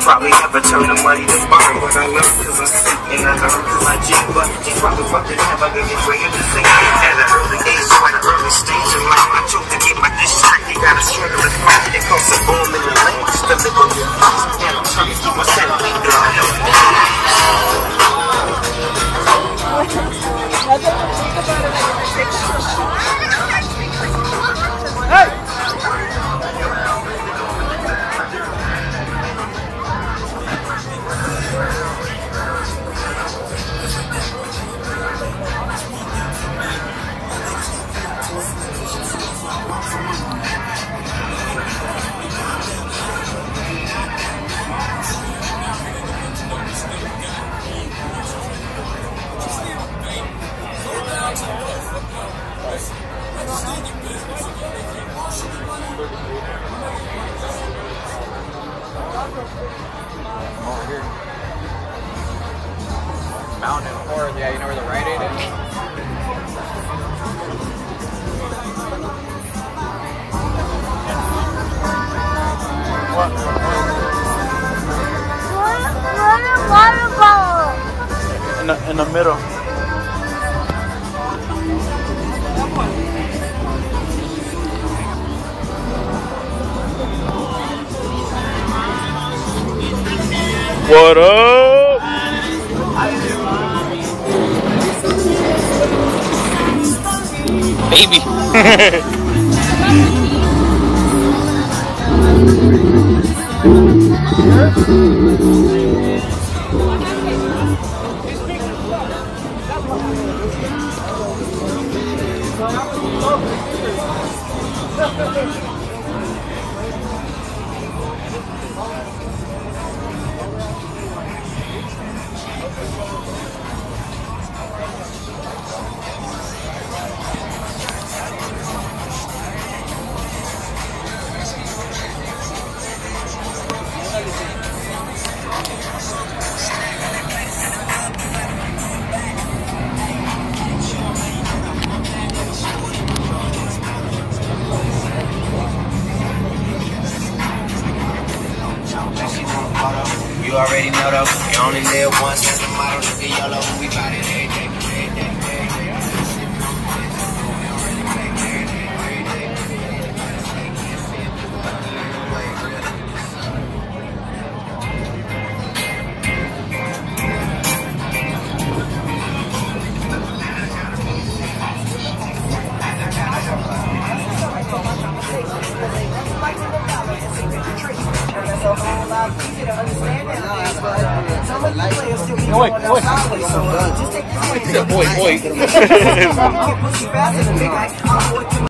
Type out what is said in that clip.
Probably never turn the money to burn, but I love cause I'm sick and I learn cause I I G. But fucking never gonna get way into sing. At an early age, so at an early stage in life, I chose to get my dish. You gotta struggle and fight. It costs a bomb in the lane, just to live. And I'm trying to keep my Over here. Mountain and yeah, you know where the Rite Aid is? What? Water bottle. In the, in the middle. What up? Baby. You already know though, you only live once, that's the motto, nigga YOLO, Wait, wait. Boy, boy.